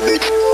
that bitch.